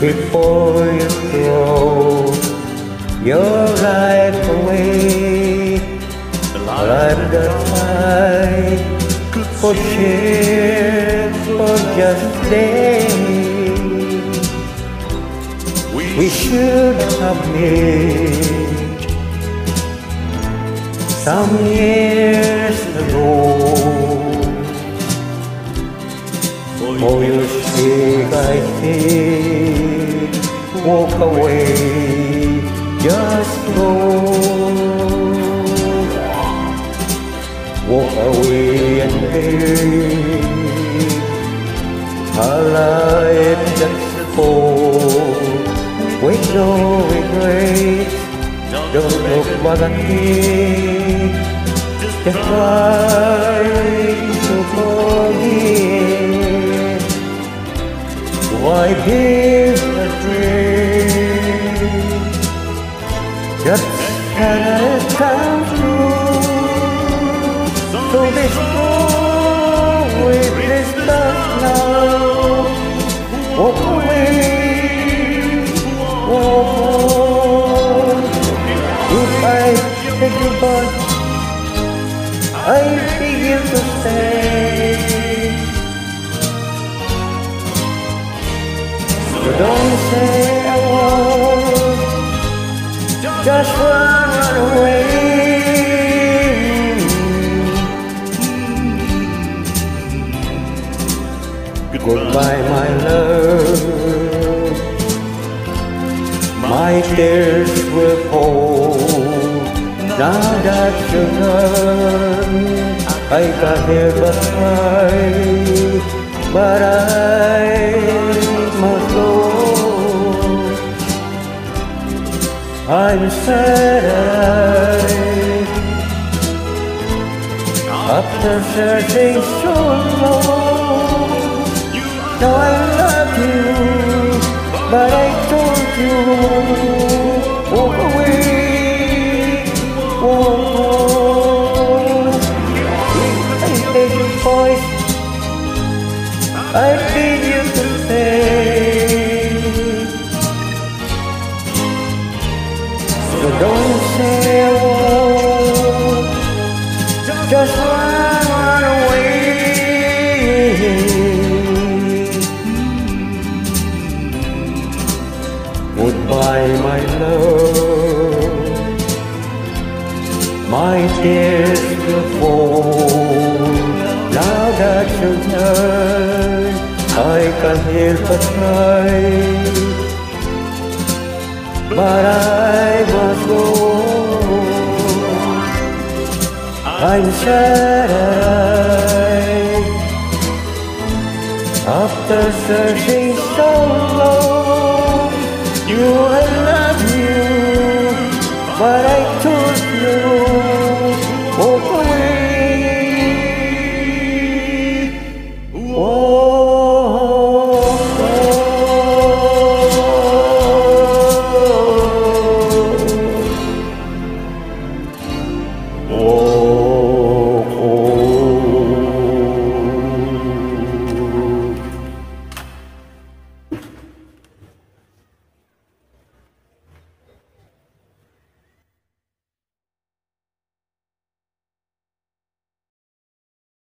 before you throw your life away. Life that I could share for just. We should have made some years ago. For your sake I say, walk away, just go. Walk away and live a life that's full with no regrets. Don't look back at me, just try Why give a dream that cannot come true? So this with this love now, walk away, walk on. If I say goodbye, I beg you to stay. Don't say a won't, just run, run away. Goodbye, my love. My tears will fall. Now that you're gone, I can't help but cry. But I I'm sad. After searching so long. Now I love you, but I told you, walk away, walk on. I take your voice, I need you to stay. Just. Goodbye, my love. My tears will fall. Now that you're gone, I can't help but cry. But I must go. I'm sad. After searching so long, you will love you, but I